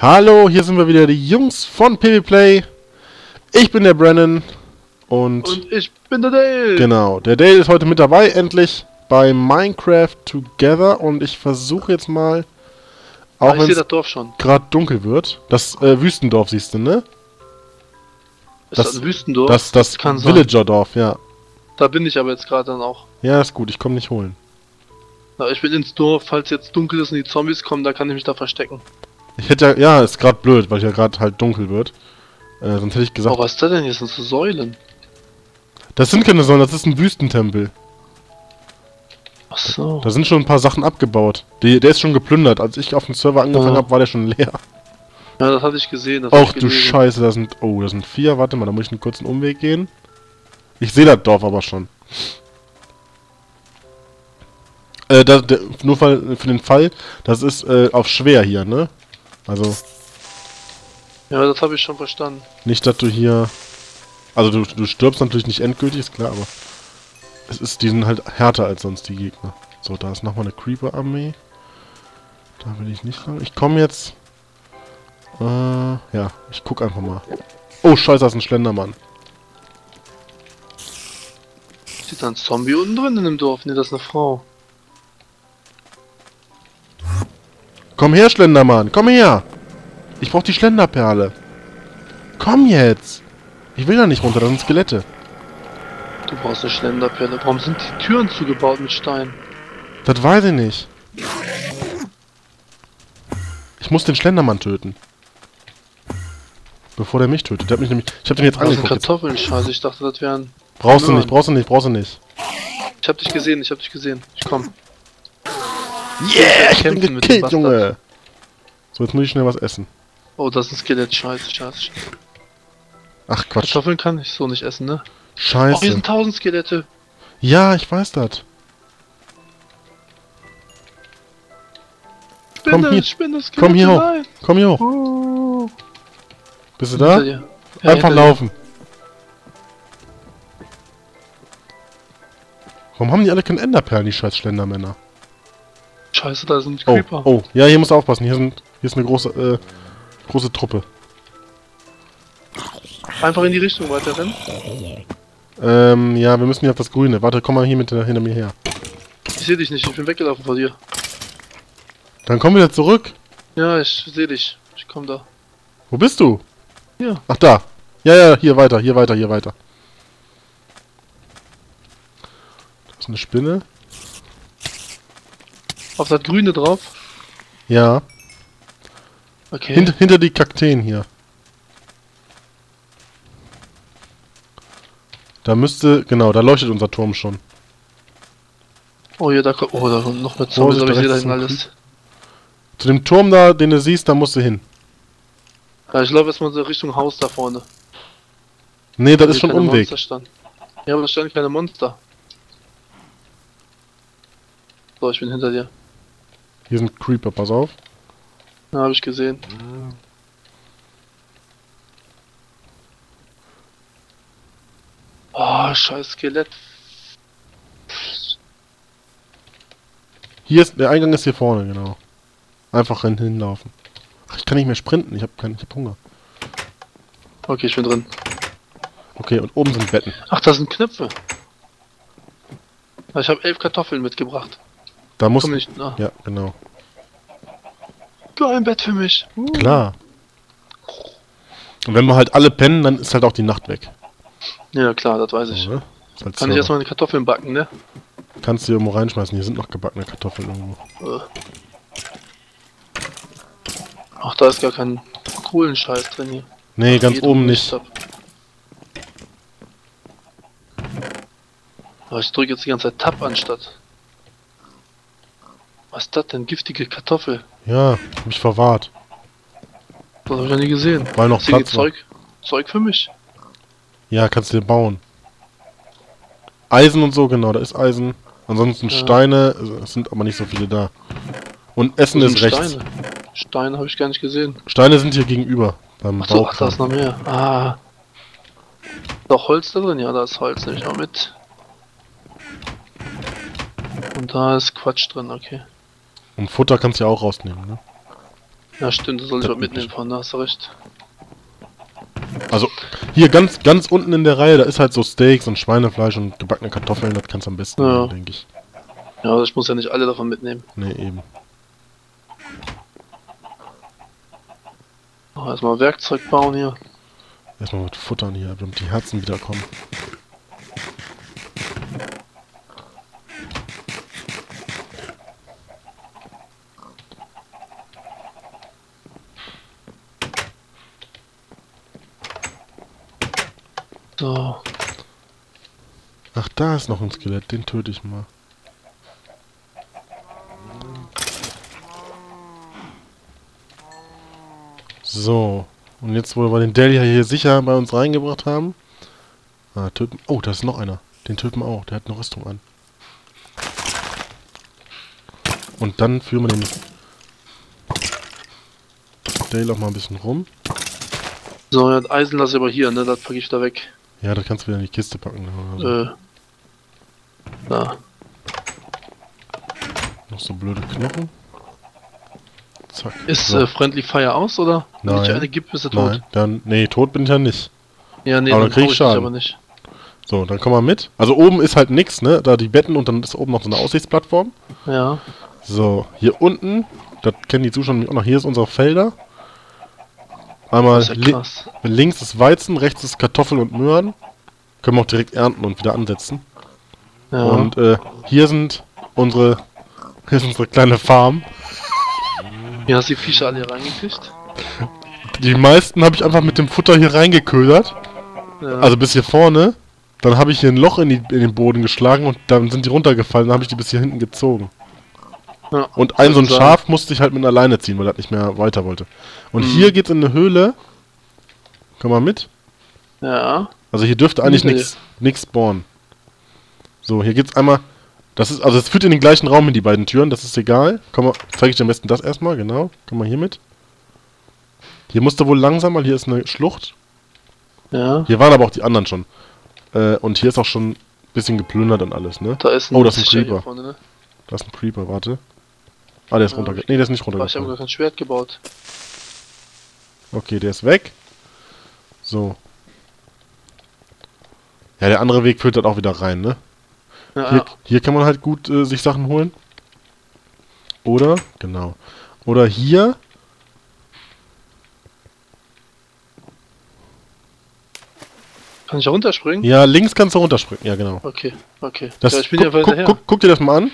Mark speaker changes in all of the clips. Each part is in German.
Speaker 1: Hallo, hier sind wir wieder, die Jungs von PvPlay. Ich bin der Brennan und,
Speaker 2: Und ich bin der Dale.
Speaker 1: genau, der Dale ist heute mit dabei, endlich bei Minecraft Together und ich versuche jetzt mal, auch
Speaker 2: ah, ich
Speaker 1: wenn
Speaker 2: sehe
Speaker 1: es
Speaker 2: das Dorf schon.
Speaker 1: gerade dunkel wird, das äh, Wüstendorf siehst du, ne?
Speaker 2: Ist
Speaker 1: Das-
Speaker 2: das, ein Wüstendorf?
Speaker 1: Das, das
Speaker 2: sein.
Speaker 1: Villagerdorf, ja.
Speaker 2: Da bin ich aber jetzt gerade dann auch.
Speaker 1: Ja, ist gut, ich komme nicht holen.
Speaker 2: Na, ich bin ins Dorf, falls jetzt dunkel ist und die Zombies kommen, da kann ich mich da verstecken.
Speaker 1: Ich hätte ja, ja, ist gerade blöd, weil ja gerade halt dunkel wird. Äh, sonst hätte ich gesagt,
Speaker 2: Oh, was ist das denn? Hier sind so Säulen.
Speaker 1: das sind keine Säulen, das ist ein Wüstentempel.
Speaker 2: Ach so.
Speaker 1: Da sind schon ein paar Sachen abgebaut. Die, der ist schon geplündert. Als ich auf dem Server angefangen
Speaker 2: Ja.
Speaker 1: habe, war der schon leer.
Speaker 2: Ja, das hatte ich gesehen.
Speaker 1: Och du. Scheiße, da sind. Oh, da sind vier. Warte mal, da muss ich einen kurzen Umweg gehen. Ich sehe das Dorf aber schon. Äh, da, der, nur für den Fall, das ist äh, auf schwer hier, ne? Also,
Speaker 2: Ja, das habe ich schon verstanden.
Speaker 1: nicht, dass du hier. Also, du, du stirbst natürlich nicht endgültig, ist klar, aber. Es ist, die sind halt härter als sonst, die Gegner. So, da ist nochmal eine Creeper-Armee. Da will ich nicht lang. Ich komme jetzt. Äh, ja, ich guck einfach mal. Oh, scheiße, das ist ein Schlendermann.
Speaker 2: Steht da ein Zombie unten drin in dem Dorf? Ne, das ist eine Frau.
Speaker 1: Komm her, Schlendermann, komm her! Ich brauch die Schlenderperle. Komm jetzt! Ich will da nicht runter, das sind Skelette.
Speaker 2: Du brauchst eine Schlenderperle. Warum sind die Türen zugebaut mit Stein?
Speaker 1: Das weiß ich nicht. Ich muss den Schlendermann töten. Bevor der mich tötet. Der hat mich nämlich. Ich hab den jetzt
Speaker 2: Das sind
Speaker 1: angeguckt.
Speaker 2: Kartoffeln, scheiße. Ich dachte, das wären...
Speaker 1: Brauchst du
Speaker 2: Möhren.
Speaker 1: nicht, brauchst du nicht, brauchst du nicht.
Speaker 2: Ich hab dich gesehen, ich hab dich gesehen. Ich komm.
Speaker 1: Yeah, ich bin gekillt. Junge! So, jetzt muss ich schnell was essen.
Speaker 2: Oh, das ist ein Skelett. Scheiße, scheiße.
Speaker 1: Ach, Quatsch.
Speaker 2: Kartoffeln kann ich so nicht essen, ne? Oh, hier
Speaker 1: Scheiße.
Speaker 2: sind tausend Skelette.
Speaker 1: Ja, ich weiß das. Komm
Speaker 2: Spinne,
Speaker 1: hier.
Speaker 2: Spinne, Skelette,
Speaker 1: Komm hier hoch.
Speaker 2: nein.
Speaker 1: Komm hier hoch.
Speaker 2: Oh.
Speaker 1: Bist du da?
Speaker 2: Ja,
Speaker 1: Einfach laufen. Warum haben die alle keine Enderperlen, die scheiß Schlendermänner?
Speaker 2: Scheiße, da sind
Speaker 1: Oh,
Speaker 2: Creeper.
Speaker 1: oh, ja, hier musst du aufpassen. Hier, sind, hier ist eine große, äh, große Truppe.
Speaker 2: Einfach in die Richtung weiter rennen.
Speaker 1: Ähm, ja, wir müssen hier auf das Grüne. Warte, komm mal hier mit, hinter mir her.
Speaker 2: Ich sehe dich nicht, ich bin weggelaufen vor dir.
Speaker 1: Dann komm wieder zurück.
Speaker 2: Ja, ich sehe dich. Ich komm da.
Speaker 1: Wo bist du?
Speaker 2: Ja.
Speaker 1: Ach, da. Ja, ja, hier weiter, hier weiter, hier weiter. Das ist eine Spinne.
Speaker 2: Auf das Grüne drauf.
Speaker 1: Ja.
Speaker 2: Okay.
Speaker 1: Hint, hinter die Kakteen hier. Da müsste, genau, da leuchtet unser Turm schon.
Speaker 2: oh, hier, da kommt. Oh, da kommt noch eine
Speaker 1: Vorsicht,
Speaker 2: Zombie, aber ich
Speaker 1: da
Speaker 2: sehe da hinten alles.
Speaker 1: Zu dem Turm da, den du siehst, da musst du hin.
Speaker 2: Ja, ich laufe erstmal so Richtung Haus da vorne.
Speaker 1: Nee, das
Speaker 2: Wo
Speaker 1: ist schon Umweg.
Speaker 2: Ja, aber da standen keine Monster. So, ich bin hinter dir.
Speaker 1: Hier sind Creeper, pass auf.
Speaker 2: Ja, habe ich gesehen. Oh, scheiß Skelett.
Speaker 1: Hier ist, der Eingang ist hier vorne, genau. Einfach rennen, hinlaufen. Ach, ich kann nicht mehr sprinten, ich hab keinen, ich hab Hunger.
Speaker 2: Okay, ich bin drin.
Speaker 1: Okay, und oben sind Betten.
Speaker 2: Ach, das sind Knöpfe. Ich habe elf Kartoffeln mitgebracht.
Speaker 1: Da muss,
Speaker 2: Komm nicht. Na,
Speaker 1: ja, genau.
Speaker 2: Geil, ein Bett für mich. Uh.
Speaker 1: Klar. Und wenn wir halt alle pennen, dann ist halt auch die Nacht weg.
Speaker 2: Ja, klar, das weiß ich.
Speaker 1: So, ne?
Speaker 2: Kann ich
Speaker 1: Server.
Speaker 2: erstmal die Kartoffeln backen, ne?
Speaker 1: Kannst du hier irgendwo reinschmeißen, hier sind noch gebackene Kartoffeln irgendwo.
Speaker 2: Äh. Ach, da ist gar kein Kohlenscheiß drin hier.
Speaker 1: Nee, ganz
Speaker 2: Geht
Speaker 1: oben nicht.
Speaker 2: Aber ich drücke jetzt die ganze Zeit Tab anstatt. Was ist das denn? Giftige Kartoffel.
Speaker 1: Ja, hab ich verwahrt.
Speaker 2: Das habe ich noch nie gesehen.
Speaker 1: Weil noch Platz.
Speaker 2: Zeug, Zeug für mich.
Speaker 1: Ja, kannst du dir bauen. Eisen und so, genau, da ist Eisen. Ansonsten
Speaker 2: Ja.
Speaker 1: Steine, also, es sind aber nicht so viele da. Und Essen ist rechts.
Speaker 2: Steine. Steine habe ich gar nicht gesehen.
Speaker 1: Steine sind hier gegenüber. Beim
Speaker 2: Ach so, ach, da ist noch mehr. Ah. Doch Holz da drin? Ja, da ist Holz, nehme ich auch mit. Und da ist Quatsch drin, okay.
Speaker 1: Und Futter kannst du ja auch rausnehmen, ne?
Speaker 2: Ja, stimmt, das soll ich auch mitnehmen von, da hast du recht.
Speaker 1: Also, hier ganz, ganz unten in der Reihe, da ist halt so Steaks und Schweinefleisch und gebackene Kartoffeln, das kannst du am besten
Speaker 2: Ja.
Speaker 1: denke ich.
Speaker 2: Ja, also ich muss ja nicht alle davon mitnehmen.
Speaker 1: Ne, eben.
Speaker 2: Oh, erstmal Werkzeug bauen hier.
Speaker 1: Erstmal mit Futtern hier, damit die Herzen wiederkommen.
Speaker 2: So,
Speaker 1: Ach, da ist noch ein Skelett, den töte ich mal. So, und jetzt, wo wir den Delia hier sicher bei uns reingebracht haben. Ah, töten. Oh, da ist noch einer. Den töten wir auch, der hat eine Rüstung an. Und dann führen wir den Dale auch mal ein bisschen rum.
Speaker 2: so, das Eisen lasse ich aber hier, ne? Das packe ich da weg.
Speaker 1: Ja, da kannst du wieder in die Kiste packen. Oder.
Speaker 2: Äh. Da.
Speaker 1: Noch so blöde Knochen. Zack.
Speaker 2: Ist
Speaker 1: so.
Speaker 2: äh, Friendly Fire aus, oder? Wenn
Speaker 1: Nein.
Speaker 2: ich eine gibt, bist du tot.
Speaker 1: Nein, dann. Nee, tot bin ich ja nicht.
Speaker 2: Ja, nee,
Speaker 1: Aber
Speaker 2: dann
Speaker 1: dann krieg ich Schaden.
Speaker 2: aber nicht.
Speaker 1: So, dann komm mal mit. Also oben ist halt nix, ne? Da die Betten und dann ist oben noch so eine Aussichtsplattform.
Speaker 2: Ja.
Speaker 1: So, hier unten, das kennen die Zuschauer nämlich auch noch, hier ist unsere Felder. Einmal
Speaker 2: ja
Speaker 1: li links ist Weizen, rechts ist Kartoffel und Möhren. Können wir auch direkt ernten und wieder ansetzen.
Speaker 2: Ja.
Speaker 1: Und äh, hier sind unsere, hier ist unsere kleine Farm.
Speaker 2: Wie hast du die Viecher alle hier reingekriegt?
Speaker 1: Die meisten habe ich einfach mit dem Futter hier reingeködert.
Speaker 2: Ja.
Speaker 1: Also bis hier vorne. Dann habe ich hier ein Loch in, die, in den Boden geschlagen und dann sind die runtergefallen. Dann habe ich die bis hier hinten gezogen.
Speaker 2: Ja.
Speaker 1: Und ein so ein. Schaf musste ich halt mit alleine ziehen, weil das nicht mehr weiter wollte. Und
Speaker 2: Mhm.
Speaker 1: hier geht's in eine Höhle. Komm mal mit.
Speaker 2: Ja.
Speaker 1: Also hier dürfte eigentlich nichts nix spawnen. So, hier geht's einmal. Das ist, also es führt in den gleichen Raum in die beiden Türen, das ist egal. Komm mal, zeige ich dir am besten das erstmal, genau. Komm mal hier mit. Hier musst du wohl langsam, weil hier ist eine Schlucht.
Speaker 2: Ja.
Speaker 1: Hier waren aber auch die anderen schon. Äh, und hier ist auch schon ein bisschen geplündert und alles, ne?
Speaker 2: Da ist ein
Speaker 1: Oh, das ist ein Creeper.
Speaker 2: vorne, ne?
Speaker 1: Da ist ein Creeper, warte. Ah, der ist
Speaker 2: Ja,
Speaker 1: runterge... Nee, der ist nicht
Speaker 2: Aber ich habe gar kein Schwert gebaut.
Speaker 1: Okay, der ist weg. So. Ja, der andere Weg führt dann auch wieder rein, ne?
Speaker 2: Ja,
Speaker 1: Hier,
Speaker 2: ja.
Speaker 1: hier kann man halt gut äh, sich Sachen holen. Oder, genau. Oder hier.
Speaker 2: Kann ich da runterspringen?
Speaker 1: Ja, links kannst du runterspringen. Ja, genau.
Speaker 2: Okay, okay.
Speaker 1: Das,
Speaker 2: ja, ich bin
Speaker 1: guck,
Speaker 2: ja
Speaker 1: guck,
Speaker 2: her.
Speaker 1: guck, guck dir das mal an.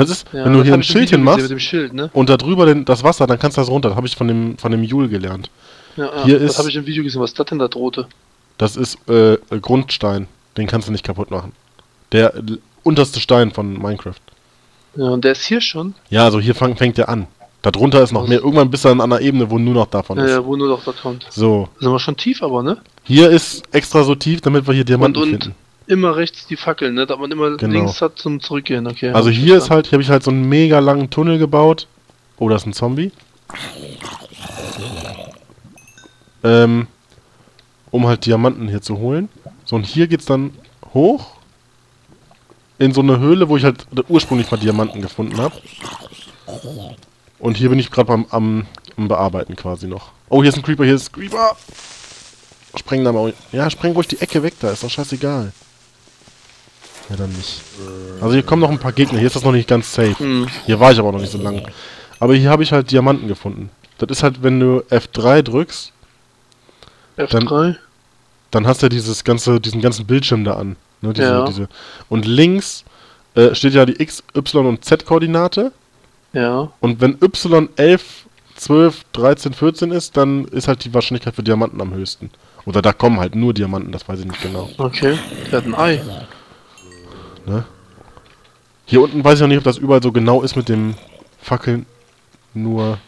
Speaker 1: Das ist,
Speaker 2: Ja,
Speaker 1: wenn du
Speaker 2: das
Speaker 1: hier ein Schildchen machst
Speaker 2: Schild, ne?
Speaker 1: und da drüber den, das Wasser, dann kannst du das runter. Das habe ich von dem, von dem Jule gelernt.
Speaker 2: Ja, ja.
Speaker 1: hier
Speaker 2: das habe ich im Video gesehen. Was ist das denn da drohte?
Speaker 1: Das ist äh, Grundstein. Den kannst du nicht kaputt machen. Der äh, unterste Stein von Minecraft.
Speaker 2: Ja, und der ist hier schon.
Speaker 1: Ja, also hier fang, fängt der an. Darunter ist noch mehr. Irgendwann bist du an einer Ebene, wo nur noch davon
Speaker 2: Ja,
Speaker 1: ist.
Speaker 2: ja, wo nur doch das kommt.
Speaker 1: So,
Speaker 2: Da sind wir schon tief, aber, ne?
Speaker 1: hier ist extra so tief, damit wir hier Diamanten
Speaker 2: und
Speaker 1: finden.
Speaker 2: Immer rechts die Fackeln, ne? Da man immer
Speaker 1: Genau.
Speaker 2: links hat zum Zurückgehen, okay.
Speaker 1: Also hier ist halt, hier habe ich halt so einen mega langen Tunnel gebaut. Oh, da ist ein Zombie. Ähm, um halt Diamanten hier zu holen. So, und hier geht's dann hoch. In so eine Höhle, wo ich halt ursprünglich mal Diamanten gefunden habe. Und hier bin ich gerade am, am, am Bearbeiten quasi noch. Oh, hier ist ein Creeper, hier ist ein Creeper. Spreng da mal. Ja, spreng ruhig die Ecke weg, da ist doch scheißegal. Ja, dann nicht. Also hier kommen noch ein paar Gegner. Hier ist das noch nicht ganz safe.
Speaker 2: Hm.
Speaker 1: Hier war ich aber auch noch nicht so lange. Aber hier habe ich halt Diamanten gefunden. Das ist halt, wenn du F3 drückst,
Speaker 2: F3.
Speaker 1: dann hast du ja dieses ganze, diesen ganzen Bildschirm da an. Ne, diese,
Speaker 2: Ja.
Speaker 1: diese. Und links äh, steht ja die X, Y und Z-Koordinate.
Speaker 2: Ja.
Speaker 1: Und wenn Y 11, 12, 13, 14 ist, dann ist halt die Wahrscheinlichkeit für Diamanten am höchsten. Oder da kommen halt nur Diamanten, das weiß ich nicht genau.
Speaker 2: Okay. Der hat ein Ei.
Speaker 1: Hier unten weiß ich noch nicht, ob das überall so genau ist mit dem Fackeln. Nur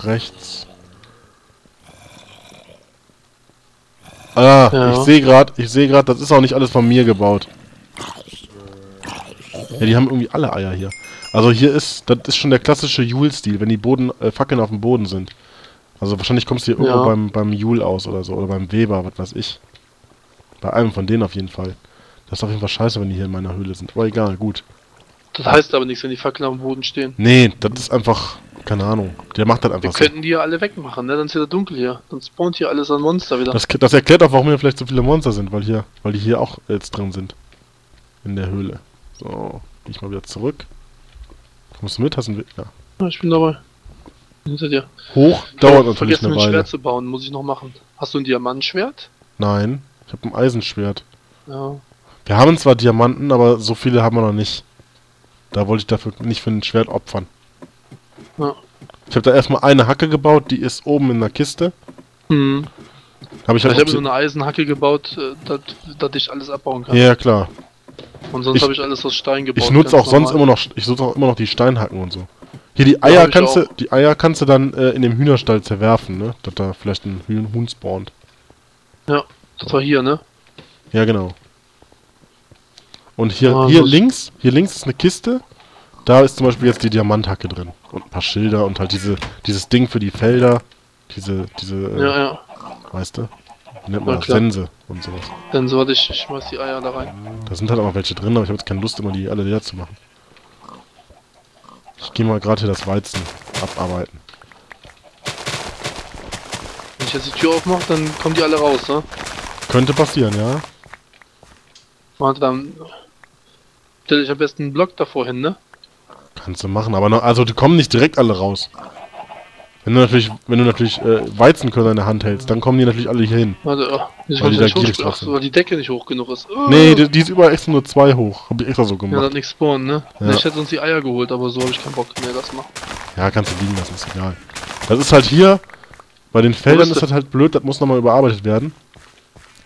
Speaker 1: rechts. Ah,
Speaker 2: Ja.
Speaker 1: ich sehe gerade, ich sehe gerade, das ist auch nicht alles von mir gebaut. Ja, die haben irgendwie alle Eier hier. Also hier ist, das ist schon der klassische Jule-Stil, wenn die Boden, äh, Fackeln auf dem Boden sind. Also wahrscheinlich kommst du hier irgendwo
Speaker 2: Ja.
Speaker 1: beim, beim Jule aus oder so, oder beim Weber, was weiß ich. Bei einem von denen auf jeden Fall. Das ist auf jeden Fall scheiße, wenn die hier in meiner Höhle sind. Aber egal, gut.
Speaker 2: Das heißt aber nichts, wenn die Fackeln am Boden stehen.
Speaker 1: Nee, das ist einfach Keine Ahnung. Der macht halt
Speaker 2: Wir
Speaker 1: einfach so.
Speaker 2: könnten die ja alle wegmachen, ne? Dann ist wieder dunkel hier. Dann spawnt hier alles an Monster wieder.
Speaker 1: Das, das erklärt auch, warum hier vielleicht so viele Monster sind, weil hier, weil die hier auch jetzt drin sind. In der Höhle. So, geh ich mal wieder zurück. Kommst du mit? Hast du einen Weg? Ja.
Speaker 2: Ja, ich bin dabei. Hinter dir.
Speaker 1: Hoch dauert natürlich
Speaker 2: vergessen,
Speaker 1: eine
Speaker 2: ein
Speaker 1: Weile.
Speaker 2: Schwert zu bauen, muss ich noch machen. Hast du ein Diamantschwert?
Speaker 1: Nein, ich habe ein Eisenschwert.
Speaker 2: Ja.
Speaker 1: Wir haben zwar Diamanten, aber so viele haben wir noch nicht. Da wollte ich dafür nicht für ein Schwert opfern.
Speaker 2: Ja.
Speaker 1: Ich habe da erstmal eine Hacke gebaut, die ist oben in der Kiste.
Speaker 2: Hm.
Speaker 1: Habe ich
Speaker 2: Ich
Speaker 1: halt
Speaker 2: habe so eine Eisenhacke gebaut, äh, dass ich alles abbauen kann.
Speaker 1: Ja, ja, klar.
Speaker 2: Und sonst
Speaker 1: Ich-
Speaker 2: habe ich alles aus Stein gebaut.
Speaker 1: Ich nutze auch sonst
Speaker 2: normal.
Speaker 1: immer noch ich nutze auch immer noch die Steinhacken und so. Hier die
Speaker 2: Ja,
Speaker 1: Eier
Speaker 2: hab ich
Speaker 1: kannst du die Eier kannst du dann äh, in dem Hühnerstall zerwerfen, ne? Dass da vielleicht ein Huhn, Huhn spawnt.
Speaker 2: Ja, das war hier, ne?
Speaker 1: Ja, genau. Und hier
Speaker 2: Ah,
Speaker 1: hier links, hier links ist eine Kiste. Da ist zum Beispiel jetzt die Diamanthacke drin und ein paar Schilder und halt diese dieses Ding für die Felder, diese diese äh,
Speaker 2: Ja, ja.
Speaker 1: weißt du? Wie nennt man
Speaker 2: Ja,
Speaker 1: das?
Speaker 2: klar.
Speaker 1: Sense und sowas.
Speaker 2: Dann so hatte ich, ich schmeiß die Eier da rein.
Speaker 1: Da sind halt auch noch welche drin, aber ich habe jetzt keine Lust, immer die alle leer zu machen. Ich gehe mal gerade hier das Weizen abarbeiten.
Speaker 2: Wenn ich jetzt die Tür aufmache, dann kommen die alle raus, ne?
Speaker 1: Könnte passieren, ja.
Speaker 2: Warte, dann stelle ich am besten einen Block davor hin, ne?
Speaker 1: Kannst du machen, aber noch, also die kommen nicht direkt alle raus. Wenn du natürlich, wenn du natürlich äh, Weizenkörner in der Hand hältst, dann kommen die natürlich alle hier hin.
Speaker 2: Warte, oh, ich
Speaker 1: Weil die da
Speaker 2: nicht
Speaker 1: gierig
Speaker 2: hoch,
Speaker 1: drauf sind.
Speaker 2: weil die Decke nicht hoch genug ist. Oh.
Speaker 1: Nee, die, die ist überall extra nur zwei hoch. Hab ich extra so
Speaker 2: Ja,
Speaker 1: gemacht.
Speaker 2: das nichts spawnen, ne?
Speaker 1: Ja.
Speaker 2: Ich hätte uns die Eier geholt, aber so habe ich keinen Bock mehr, das machen.
Speaker 1: Ja, kannst du liegen lassen, ist egal. Das ist halt hier, bei den Feldern
Speaker 2: ist
Speaker 1: ist das halt blöd, das muss nochmal überarbeitet werden.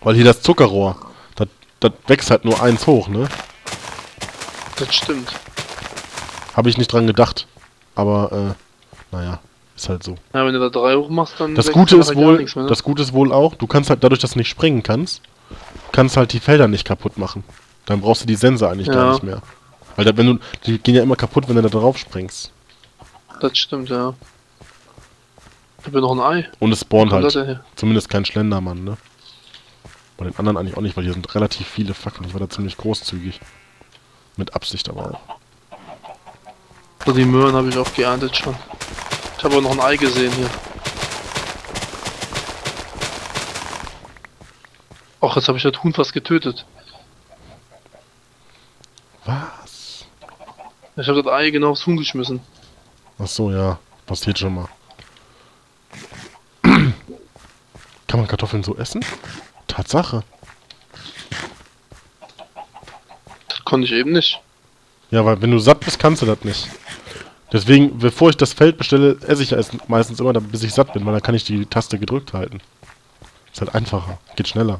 Speaker 1: Weil hier das Zuckerrohr, das, das wächst halt nur eins hoch, ne?
Speaker 2: Das stimmt.
Speaker 1: Habe ich nicht dran gedacht. Aber, äh, naja, ist halt so.
Speaker 2: Ja, wenn du da drei hoch machst, dann.
Speaker 1: Das Gute ist
Speaker 2: halt gar
Speaker 1: wohl,
Speaker 2: mehr, ne?
Speaker 1: das Gute ist wohl auch, du kannst halt dadurch, dass du nicht springen kannst, kannst halt die Felder nicht kaputt machen. Dann brauchst du die Sense eigentlich gar
Speaker 2: Ja.
Speaker 1: nicht mehr. Weil da, wenn du, die gehen ja immer kaputt, wenn du da drauf springst.
Speaker 2: Das stimmt, ja. Ich habe ja noch ein Ei.
Speaker 1: Und es spawnt halt zumindest kein Schlendermann, ne? Bei den anderen eigentlich auch nicht, weil hier sind relativ viele Fackeln. Ich war da ziemlich großzügig. Mit Absicht aber auch.
Speaker 2: So, die Möhren habe ich auch geerntet schon. Ich habe auch noch ein Ei gesehen hier. Ach, jetzt habe ich das Huhn fast getötet.
Speaker 1: Was?
Speaker 2: Ich habe das Ei genau aufs Huhn geschmissen.
Speaker 1: Ach so, ja. Passiert schon mal. Kann man Kartoffeln so essen? Tatsache.
Speaker 2: Das konnte ich eben nicht.
Speaker 1: Ja, weil wenn du satt bist, kannst du das nicht. Deswegen, bevor ich das Feld bestelle, esse ich es meistens immer, bis ich satt bin, weil dann kann ich die Taste gedrückt halten. Ist halt einfacher, geht schneller.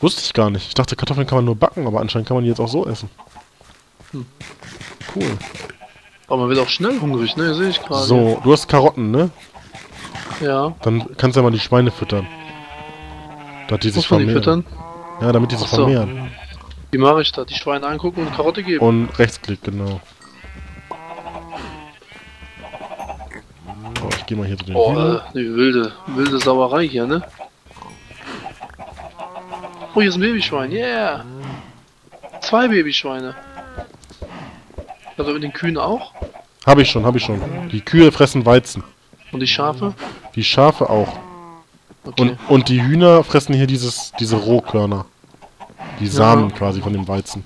Speaker 1: Wusste ich gar nicht. Ich dachte, Kartoffeln kann man nur backen, aber anscheinend kann man die jetzt auch so essen.
Speaker 2: Hm.
Speaker 1: Cool.
Speaker 2: Aber man wird auch schnell hungrig, ne? Sehe ich gerade.
Speaker 1: So, du hast Karotten, ne?
Speaker 2: Ja.
Speaker 1: Dann kannst du ja mal die Schweine füttern. Dass die sich
Speaker 2: Muss man die
Speaker 1: vermehren.
Speaker 2: füttern?
Speaker 1: Ja, damit die sich
Speaker 2: so.
Speaker 1: vermehren.
Speaker 2: Wie mache ich das? Die Schweine angucken und Karotte geben?
Speaker 1: Und Rechtsklick, genau. Oh, ich gehe mal hier zu den
Speaker 2: Oh, äh, die wilde, wilde Sauerei hier, ne? Oh, hier ist ein Babyschwein, yeah! Zwei Babyschweine. Also mit den Kühen auch?
Speaker 1: Hab ich schon, hab ich schon. Die Kühe fressen Weizen.
Speaker 2: Und die Schafe?
Speaker 1: Die Schafe auch.
Speaker 2: Okay.
Speaker 1: Und, und die Hühner fressen hier dieses, diese Rohkörner. Die Samen quasi von dem Weizen.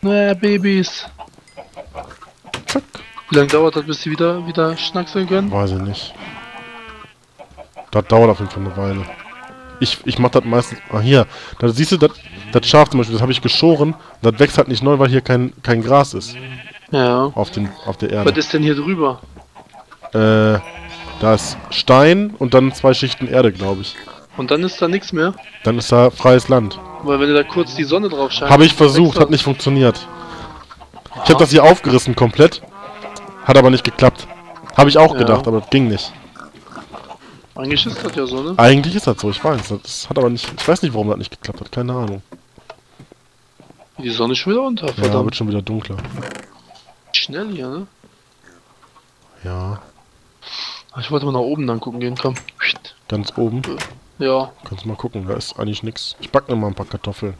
Speaker 2: Na, Babys.
Speaker 1: Zack.
Speaker 2: Wie lange dauert das, bis sie wieder, wieder schnackseln können?
Speaker 1: Weiß ich nicht. Das dauert auf jeden Fall eine Weile. Ich, ich mach das meistens. Ah, hier. Da siehst du, das, das Schaf zum Beispiel, das habe ich geschoren. Das wächst halt nicht neu, weil hier kein, kein Gras ist.
Speaker 2: Ja.
Speaker 1: Auf, den, auf der
Speaker 2: Was
Speaker 1: Erde.
Speaker 2: ist denn hier drüber?
Speaker 1: Äh, da ist Stein und dann zwei Schichten Erde, glaube ich.
Speaker 2: Und dann ist da nichts mehr?
Speaker 1: Dann ist da freies Land.
Speaker 2: Weil wenn du da kurz die Sonne drauf scheint...
Speaker 1: Habe ich versucht, hat nicht funktioniert. Ich habe das hier aufgerissen komplett. Hat aber nicht geklappt. Habe ich auch
Speaker 2: Ja.
Speaker 1: gedacht, aber das ging nicht.
Speaker 2: Eigentlich ist das ja so, ne?
Speaker 1: Eigentlich ist das so, ich weiß. Das hat aber nicht. Ich weiß nicht, warum das nicht geklappt hat. Keine Ahnung.
Speaker 2: Die Sonne ist schon wieder unter,
Speaker 1: Ja,
Speaker 2: verdammt.
Speaker 1: wird schon wieder dunkler.
Speaker 2: Schnell hier, ne?
Speaker 1: Ja,
Speaker 2: Ich wollte mal nach oben dann gucken gehen, komm.
Speaker 1: ganz oben.
Speaker 2: Ja,
Speaker 1: Kannst mal gucken, da ist eigentlich nix. Ich back noch mal ein paar Kartoffeln.